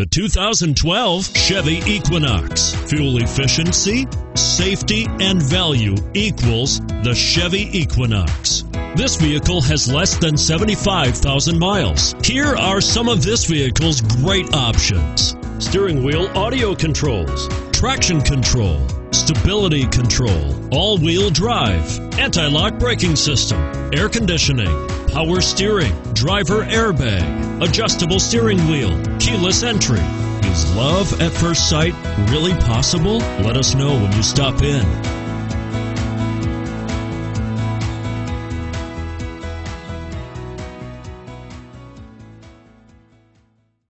The 2012 Chevy Equinox. Fuel efficiency, safety, and value equals the Chevy Equinox. This vehicle has less than 75,000 miles. Here are some of this vehicle's great options steering wheel audio controls, traction control, stability control, all wheel drive, anti lock braking system, air conditioning, power steering, driver airbag, adjustable steering wheel, keyless entry. Is love at first sight really possible? Let us know when you stop in.